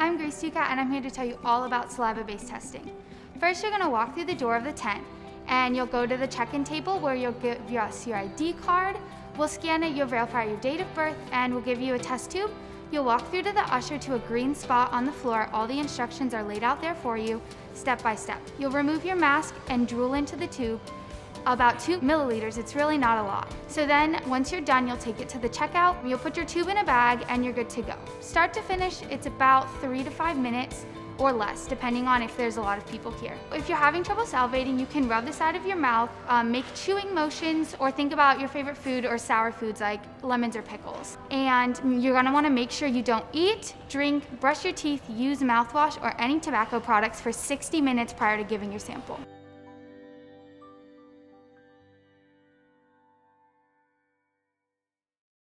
I'm Grace Ducat and I'm here to tell you all about saliva-based testing. First, you're gonna walk through the door of the tent and you'll go to the check-in table where you'll give us your ID card, we'll scan it, you'll verify your date of birth, and we'll give you a test tube. You'll walk through to the usher to a green spot on the floor. All the instructions are laid out there for you, step by step. You'll remove your mask and drool into the tube about two milliliters, it's really not a lot. So then once you're done, you'll take it to the checkout, you'll put your tube in a bag and you're good to go. Start to finish, it's about three to five minutes or less, depending on if there's a lot of people here. If you're having trouble salivating, you can rub this out of your mouth, um, make chewing motions, or think about your favorite food or sour foods like lemons or pickles. And you're gonna wanna make sure you don't eat, drink, brush your teeth, use mouthwash, or any tobacco products for 60 minutes prior to giving your sample.